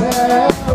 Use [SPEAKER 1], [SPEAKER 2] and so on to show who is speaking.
[SPEAKER 1] myself